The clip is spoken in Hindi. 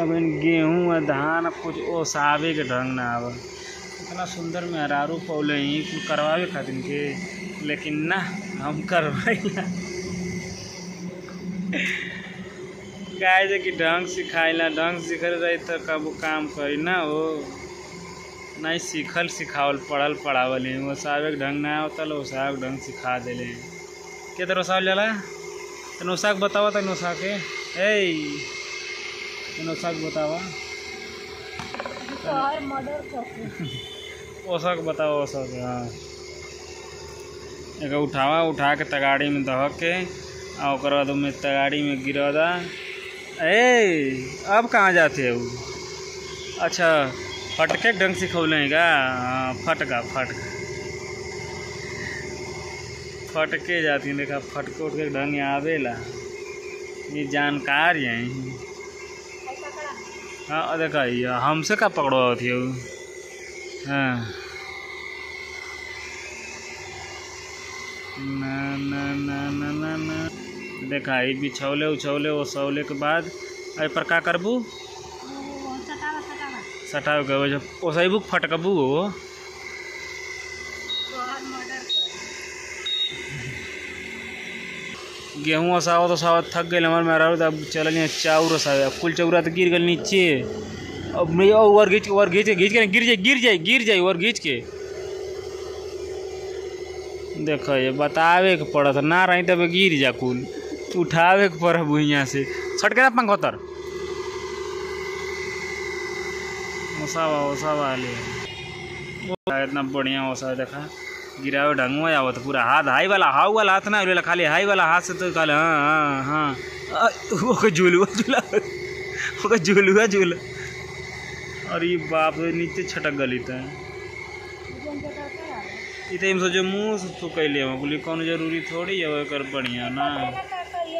अब इन गेहूँ आ धान कुछ ओसावे के ढंग ना आवा। इतना सुंदर मेहरारू पौले ही करवावे खातिर के, लेकिन ना, हम करवाइला काहे कि ढंग सिखाइला ढंग सिखल रही तो कबो काम करी ना हो नहीं सीखल, सिखावल, पढ़ल, पढ़ावल ही, ओसावे के ढंग ना होता लो ओसावे के ढंग सिखा देले। के तरह ओसावल जाला तो नौसाक बतावा तो नौसा के ए मर्डर कर ओसक बताओ। ओसक हाँ। एक उठावा उठा के तगाड़ी में दह के आ ओकर बाद ओमे तगाड़ी में गिरा दा। ए अब कहाँ जाते हो? अच्छा फटके ढंग सिखौले हैं का हाँ फटका फटका। फटके जाती हैं देखा फटके उटके के ढंग आवेला। ये जानकार हैं हाँ देखा ये हमसे का पकड़वा थी हाँ? ना ना ना ना ना ना। देखा ये बिछौले उछौले ओसौले के बाद अरे पर का करबू? सटावा के वजह ओसैबू फटकबू हो गेहूँ ओसावत ओसावत थक गए हमारे मेहरारू तो अब चल चाउर ओसावे अब कुल चौरा तो गिर गल नीचे। अब मैं ओवर घींच ओवर घींच घींच के गिर जाए गिर जाए गिर जाए और घींच के। देखो ये बतावे के पड़त, ना रही तब गिर जा कुल। उठावे के पड़ भुइया से। छटके ना पंखोतर ओसावा ओसावा ले। इतना बढ़िया ओसा देखा। गिरावे ढंग में आवत पूरा हाथ, हाई वाला, हाउ वाला हाथ ना आवेला खाली हाई वाला हाथ से तो कल हाँ हाँ ओके झूलुआ, झूला। ओके झूलुआ, झूला। ये बाप नीचे छटक गली तो। इतने सोचो मुँह से तो कैले बोली कौन ज़रूरी थोड़ी है कर बढ़िया ना।